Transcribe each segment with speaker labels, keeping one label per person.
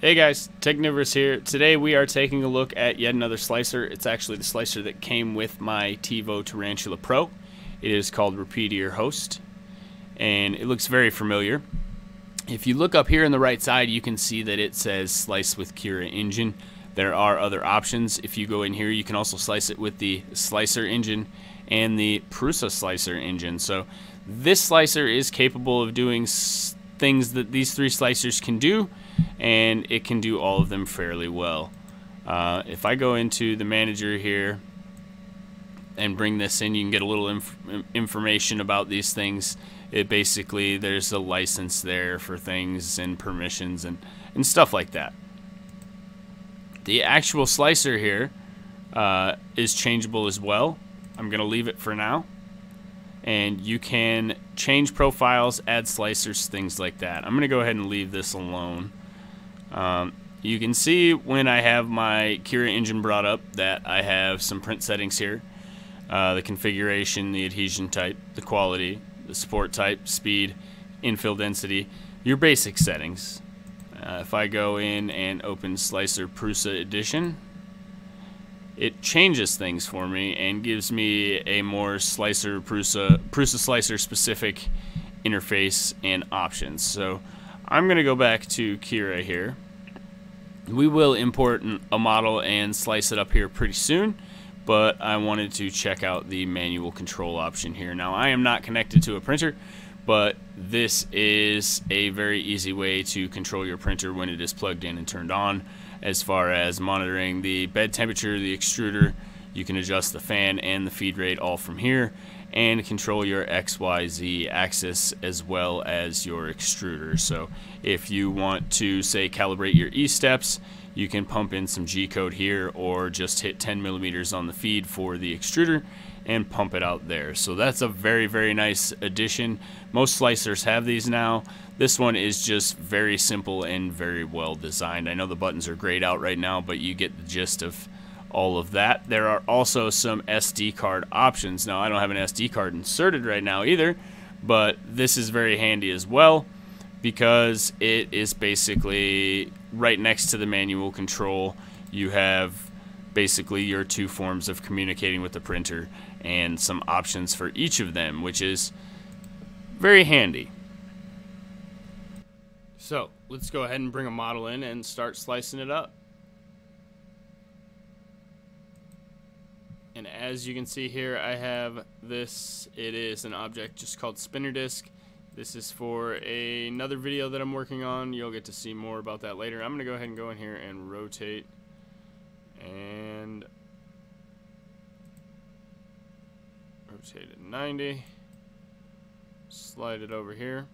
Speaker 1: Hey guys, Technivorous here. Today we are taking a look at yet another slicer. It's actually the slicer that came with my Tevo Tarantula Pro. It is called Repetier Host, and it looks very familiar. If you look up here on the right side, you can see that it says slice with Cura engine. There are other options. If you go in here, you can also slice it with the Slic3r engine and the Prusa slicer engine. So this slicer is capable of doing things that these three slicers can do and it can do all of them fairly well. Uh, if I go into the manager here and bring this in, you can get a little inf information about these things. It basically, there's a license there for things and permissions and, and stuff like that. The actual slicer here uh, is changeable as well. I'm going to leave it for now. And you can change profiles, add slicers, things like that. I'm going to go ahead and leave this alone. Um, you can see when I have my Cura engine brought up that I have some print settings here. Uh, the configuration, the adhesion type, the quality, the support type, speed, infill density, your basic settings. Uh, if I go in and open Slic3r Prusa Edition, it changes things for me and gives me a more Slic3r Prusa, Prusa Slicer specific interface and options. So I'm going to go back to Cura here. We will import a model and slice it up here pretty soon, but I wanted to check out the manual control option here. Now, I am not connected to a printer, but this is a very easy way to control your printer when it is plugged in and turned on as far as monitoring the bed temperature, the extruder, you can adjust the fan and the feed rate all from here and control your XYZ axis as well as your extruder. So if you want to say calibrate your E steps, you can pump in some G code here or just hit 10 millimeters on the feed for the extruder and pump it out there. So that's a very, very nice addition. Most slicers have these now. This one is just very simple and very well designed. I know the buttons are grayed out right now, but you get the gist of all of that. There are also some SD card options. Now, I don't have an SD card inserted right now either, but this is very handy as well because it is basically right next to the manual control. You have basically your two forms of communicating with the printer and some options for each of them, which is very handy. So, let's go ahead and bring a model in and start slicing it up. And as you can see here, I have this. It is an object just called spinner disc. This is for a, another video that I'm working on. You'll get to see more about that later. I'm going to go ahead and go in here and rotate. And rotate it 90. Slide it over here.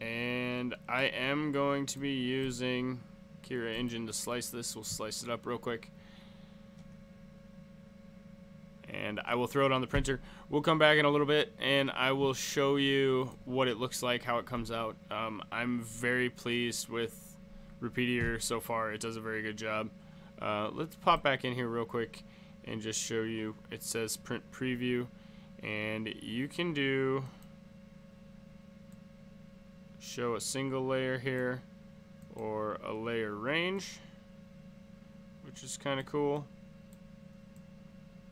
Speaker 1: And I am going to be using Cura engine to slice this. We'll slice it up real quick. And I will throw it on the printer. We'll come back in a little bit and I will show you what it looks like, how it comes out. Um, I'm very pleased with Repetier so far. It does a very good job. Uh, let's pop back in here real quick and just show you. It says print preview and you can do show a single layer here or a layer range, which is kind of cool.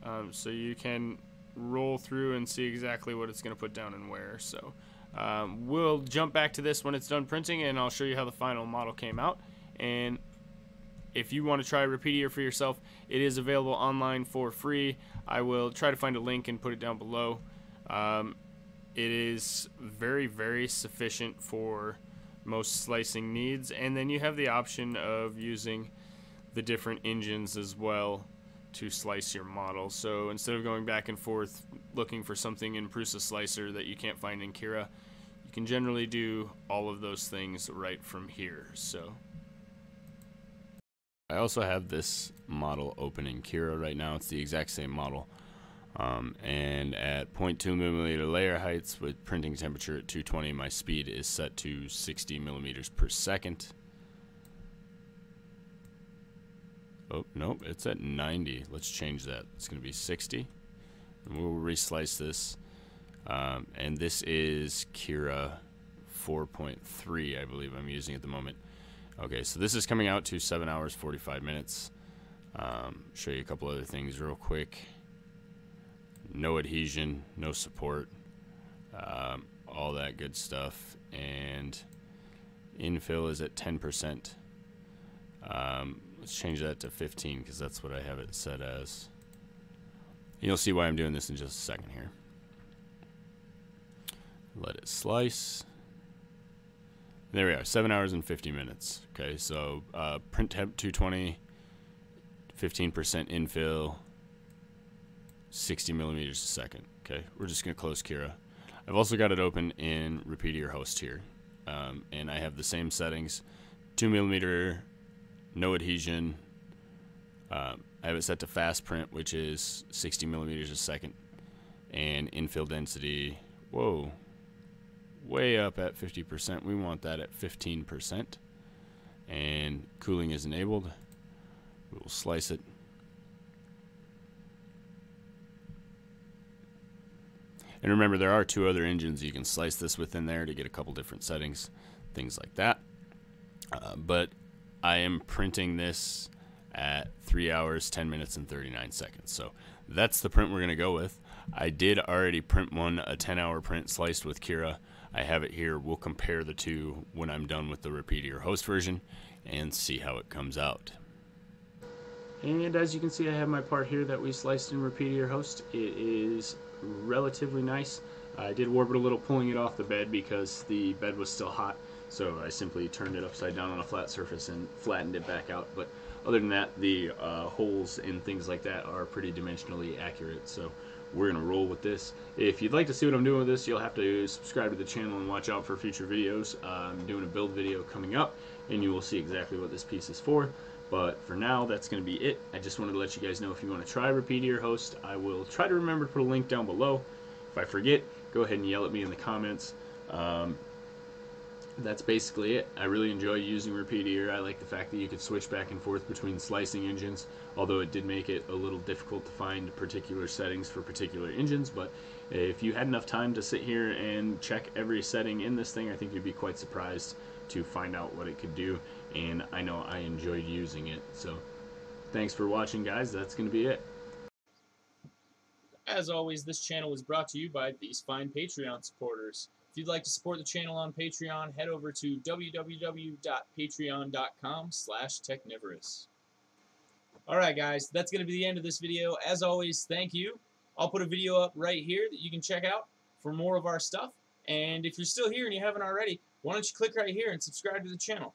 Speaker 1: Um, so you can roll through and see exactly what it's going to put down and where. So um, we'll jump back to this when it's done printing and I'll show you how the final model came out. And if you want to try Repetier for yourself, it is available online for free. I will try to find a link and put it down below. Um, it is very, very sufficient for most slicing needs. And then you have the option of using the different engines as well to slice your model. So instead of going back and forth looking for something in Prusa Slicer that you can't find in Cura, you can generally do all of those things right from here. So I also have this model open in Cura right now. It's the exact same model. Um, and at 0.2 millimeter layer heights with printing temperature at 220, my speed is set to 60 millimeters per second. Oh, nope, it's at 90. Let's change that. It's going to be 60. And we'll reslice this. Um, and this is Cura 4.3, I believe I'm using at the moment. Okay, so this is coming out to 7 hours 45 minutes. Um, show you a couple other things real quick. No adhesion, no support, um, all that good stuff. And infill is at 10%. Um, let's change that to 15 because that's what I have it set as. You'll see why I'm doing this in just a second here. Let it slice. There we are, 7 hours and 50 minutes. Okay, so uh, print temp 220, 15% infill, 60 millimeters a second. Okay, we're just going to close Cura. I've also got it open in Repetier Host here. Um, and I have the same settings 2 millimeter, no adhesion. Uh, I have it set to fast print, which is 60 millimeters a second, and infill density. Whoa, way up at 50%. We want that at 15%. And cooling is enabled. We will slice it. And remember, there are two other engines. You can slice this within there to get a couple different settings, things like that. Uh, but I am printing this at 3 hours, 10 minutes, and 39 seconds. So that's the print we're going to go with. I did already print one, a 10 hour print sliced with Cura. I have it here. We'll compare the two when I'm done with the Repetier Host version and see how it comes out. And as you can see, I have my part here that we sliced in Repetier Host. It is relatively nice. I did warp it a little pulling it off the bed because the bed was still hot. So I simply turned it upside down on a flat surface and flattened it back out. But other than that, the uh, holes and things like that are pretty dimensionally accurate. So we're going to roll with this. If you'd like to see what I'm doing with this, you'll have to subscribe to the channel and watch out for future videos. Uh, I'm doing a build video coming up, and you will see exactly what this piece is for. But for now, that's going to be it. I just wanted to let you guys know if you want to try Repetier Host, I will try to remember to put a link down below. If I forget, go ahead and yell at me in the comments. Um, that's basically it. I really enjoy using Repetier. I like the fact that you could switch back and forth between slicing engines, although it did make it a little difficult to find particular settings for particular engines. But if you had enough time to sit here and check every setting in this thing, I think you'd be quite surprised to find out what it could do. And I know I enjoyed using it. So thanks for watching, guys. That's going to be it.
Speaker 2: As always, this channel is brought to you by these fine Patreon supporters. If you'd like to support the channel on Patreon, head over to www.patreon.com slash technivorous. Alright guys, that's going to be the end of this video. As always, thank you. I'll put a video up right here that you can check out for more of our stuff. And if you're still here and you haven't already, why don't you click right here and subscribe to the channel.